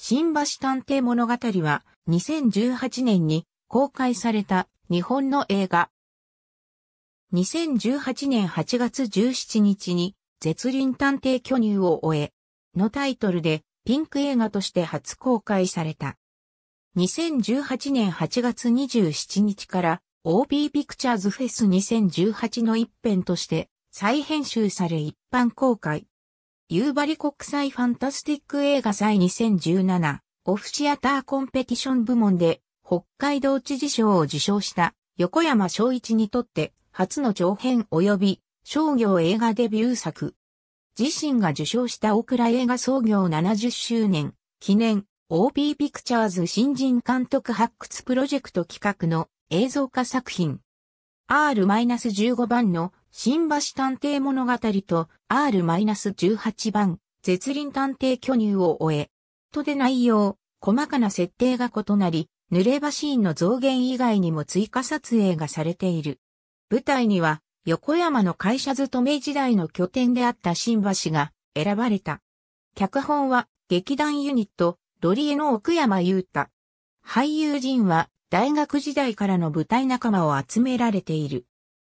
新橋探偵物語は2018年に公開された日本の映画。2018年8月17日に絶倫探偵巨乳を終えのタイトルでピンク映画として初公開された。2018年8月27日から OP ピクチャーズフェス2018の一編として再編集され一般公開。夕張国際ファンタスティック映画祭2017オフシアターコンペティション部門で北海道知事賞を受賞した横山昭一にとって初の長編及び商業映画デビュー作。自身が受賞した大倉映画創業70周年記念 OP ピクチャーズ新人監督発掘プロジェクト企画の映像化作品。R-15 番の新橋探偵物語と R-18 番絶倫探偵巨乳を終え、とで内容、細かな設定が異なり、濡れ場シーンの増減以外にも追加撮影がされている。舞台には横山の会社勤め時代の拠点であった新橋が選ばれた。脚本は劇団ユニットロリエの奥山優太。俳優陣は大学時代からの舞台仲間を集められている。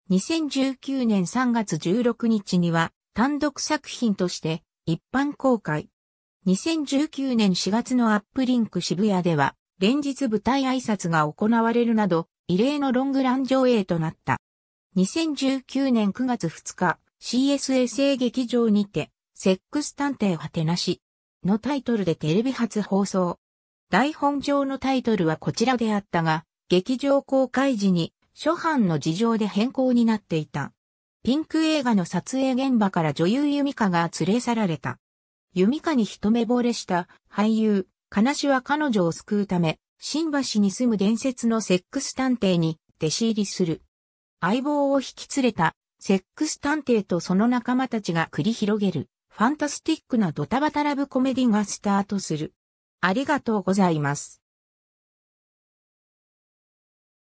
2019年3月16日には単独作品として一般公開。2019年4月のアップリンク渋谷では連日舞台挨拶が行われるなど異例のロングラン上映となった。2019年9月2日 CSSA 劇場にてセックス探偵はてなしのタイトルでテレビ初放送。台本上のタイトルはこちらであったが、劇場公開時に初版の事情で変更になっていた。ピンク映画の撮影現場から女優ユミカが連れ去られた。ユミカに一目惚れした俳優、金氏は彼女を救うため、新橋に住む伝説のセックス探偵に弟子入りする。相棒を引き連れたセックス探偵とその仲間たちが繰り広げるファンタスティックなドタバタラブコメディがスタートする。ありがとうございます。